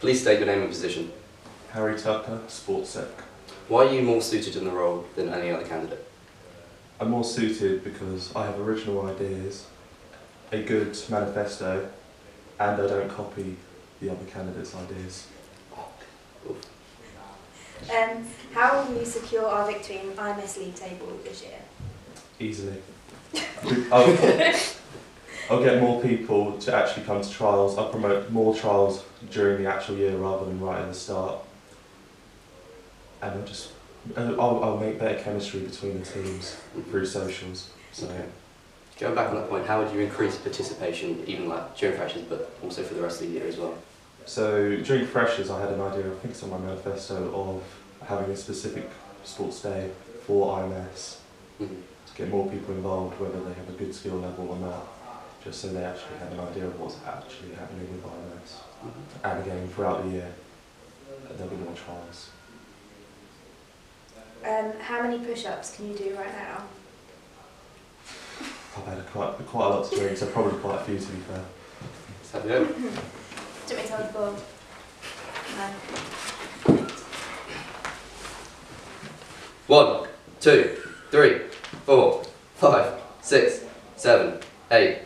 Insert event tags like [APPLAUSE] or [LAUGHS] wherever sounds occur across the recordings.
Please state your name and position. Harry Tucker, Sports Sec. Why are you more suited in the role than any other candidate? I'm more suited because I have original ideas, a good manifesto, and I don't copy the other candidates' ideas. Um, how will you secure our victory in IMS League table this year? Easily. I'll, [LAUGHS] I'll get more people to actually come to trials. I'll promote more trials during the actual year rather than right at the start. And I'll just, I'll, I'll make better chemistry between the teams through socials. So Okay. Going back on that point, how would you increase participation, even like during freshers, but also for the rest of the year as well? So during freshers, I had an idea. I think it's on my manifesto of having a specific sports day for IMS Mhm. to get more people involved, whether they have a good skill level or not, just so they actually have an idea of what's actually happening with IMS. Mhm. And again, throughout the year, there'll be more trials. Um, how many push-ups can you do right now? I've had a quite quite a lot to drink, so probably quite a few to be fair. Let's have a go. Do you want me to hold the ball? No. One, two, three, four, five, six, seven, eight,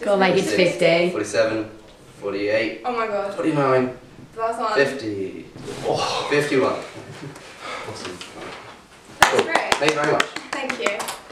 Go on, make it to 50. 47, 48, Oh my god. 49, Last one. 50, 51. Awesome. That's great. Thank you very much. Thank you.